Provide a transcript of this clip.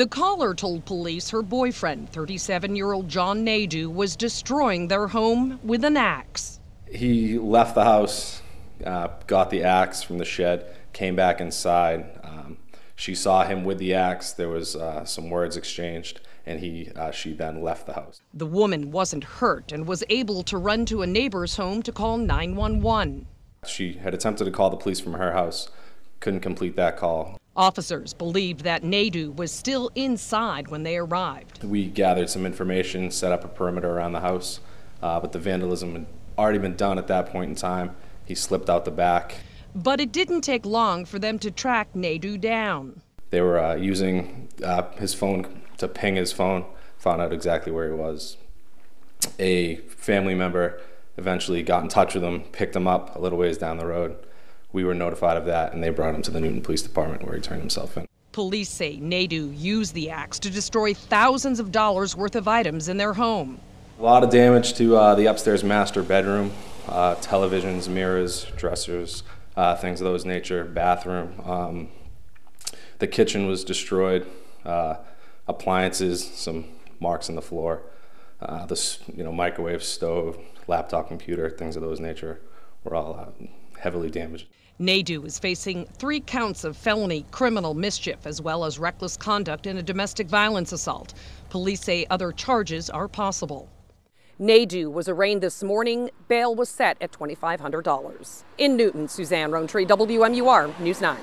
The caller told police her boyfriend, 37 year old John Nadu, was destroying their home with an axe. He left the house, uh, got the axe from the shed, came back inside. Um, she saw him with the axe. There was uh, some words exchanged, and he uh, she then left the house. The woman wasn't hurt and was able to run to a neighbor's home to call 911. She had attempted to call the police from her house, couldn't complete that call. Officers believed that Nadu was still inside when they arrived. We gathered some information, set up a perimeter around the house, uh, but the vandalism had already been done at that point in time. He slipped out the back. But it didn't take long for them to track Nadu down. They were uh, using uh, his phone to ping his phone, found out exactly where he was. A family member eventually got in touch with him, picked him up a little ways down the road. We were notified of that, and they brought him to the Newton Police Department where he turned himself in. Police say Nadu used the axe to destroy thousands of dollars worth of items in their home. A lot of damage to uh, the upstairs master bedroom, uh, televisions, mirrors, dressers, uh, things of those nature, bathroom. Um, the kitchen was destroyed, uh, appliances, some marks on the floor, uh, the you know microwave, stove, laptop, computer, things of those nature were all uh, heavily damaged. Nadu is facing three counts of felony criminal mischief as well as reckless conduct in a domestic violence assault. Police say other charges are possible. Nadu was arraigned this morning. Bail was set at $2,500. In Newton, Suzanne Rowntree, WMUR News 9.